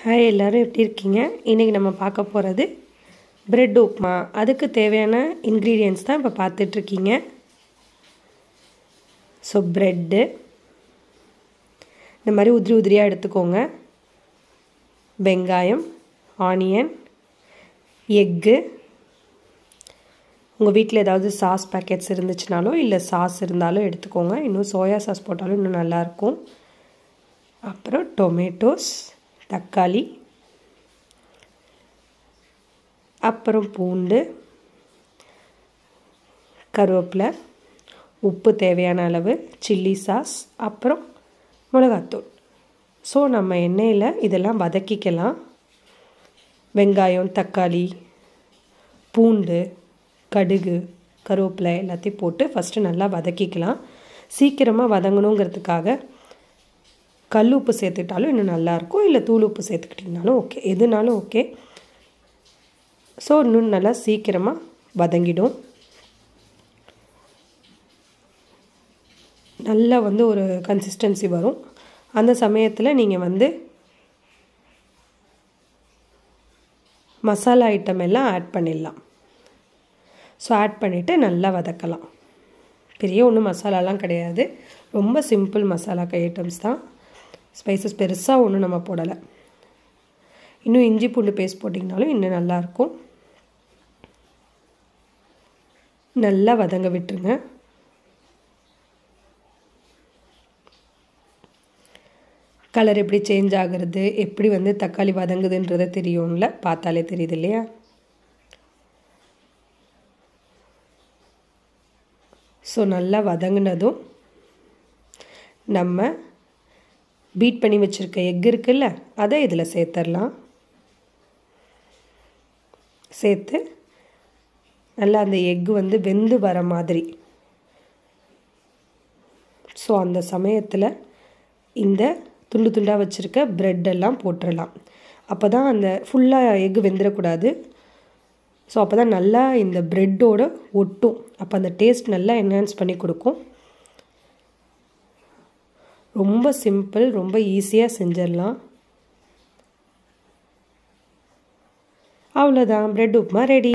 Hi எல்லோரும் எப்படி இருக்கீங்க? இன்றைக்கி நம்ம பார்க்க போகிறது ப்ரெட் உப்மா அதுக்கு தேவையான இன்க்ரீடியன்ஸ் தான் இப்போ பார்த்துட்ருக்கீங்க ஸோ ப்ரெட்டு இந்த மாதிரி உதிரி உதிரியாக எடுத்துக்கோங்க. வெங்காயம் ஆனியன் எக்கு உங்கள் வீட்டில் ஏதாவது சாஸ் பேக்கெட்ஸ் இருந்துச்சுனாலோ இல்லை சாஸ் இருந்தாலும் எடுத்துக்கோங்க. இன்னும் சோயா சாஸ் போட்டாலும் இன்னும் நல்லாயிருக்கும் அப்புறம் டொமேட்டோஸ் தக்காளி அப்புறம் பூண்டு கருவேப்பிலை உப்பு தேவையான அளவு சில்லி சாஸ் அப்புறம் மிளகாத்தூள். ஸோ நம்ம எண்ணெயில் இதெல்லாம் வதக்கிக்கலாம். வெங்காயம் தக்காளி பூண்டு கடுகு கருவேப்பிலை எல்லாத்தையும் போட்டு ஃபஸ்ட்டு நல்லா வதக்கிக்கலாம். சீக்கிரமாக வதங்கணுங்கிறதுக்காக கல் உப்பு சேர்த்துக்கிட்டாலும் இன்னும் நல்லாயிருக்கும். இல்லை தூள் உப்பு சேர்த்துக்கிட்டிங்கனாலும் ஓகே. எதுனாலும் ஓகே. ஸோ இன்னும் நல்லா சீக்கிரமாக வதங்கிடும். நல்லா வந்து ஒரு கன்சிஸ்டன்சி வரும். அந்த சமயத்தில் நீங்கள் வந்து மசாலா ஐட்டம் எல்லாம் ஆட் பண்ணிடலாம். ஸோ ஆட் பண்ணிவிட்டு நல்லா வதக்கலாம். பெரிய ஒன்றும் மசாலாலாம் கிடையாது. ரொம்ப சிம்பிள் மசாலா ஐட்டம்ஸ் தான். ஸ்பைசஸ் பெருசாக ஒன்றும் நம்ம போடலை. இன்னும் இஞ்சி பூண்டு பேஸ்ட் போட்டிங்கனாலும் இன்னும் நல்லாயிருக்கும். நல்லா வதங்க விட்டுருங்க. கலர் எப்படி சேஞ்ச் ஆகுறது எப்படி வந்து தக்காளி வதங்குதுன்றதை தெரியும்ல பார்த்தாலே தெரியுது இல்லையா? ஸோ நல்லா வதங்கினதும் நம்ம பீட் பண்ணி வச்சுருக்க எக் இருக்குல்ல அதை இதில் சேர்த்துடலாம் சேர்த்து நல்லா அந்த எக்கு வந்து வெந்து வர மாதிரி. ஸோ அந்த சமயத்தில் இந்த துண்டு துண்டாக வச்சுருக்க ப்ரெட்டெல்லாம் போட்டுடலாம் அப்போ தான் அந்த ஃபுல்லாக எக்கு வெந்துடக்கூடாது ஸோ அப்போ தான் நல்லா இந்த ப்ரெட்டோட ஒட்டும். அப்போ அந்த டேஸ்ட் நல்லா என்ஹான்ஸ் பண்ணி கொடுக்கும். ரொம்ப சிம்பிள் ரொம்ப ஈஸியாக செஞ்சிடலாம். அவ்வளோதான் ப்ரெட் உப்புமா ரெடி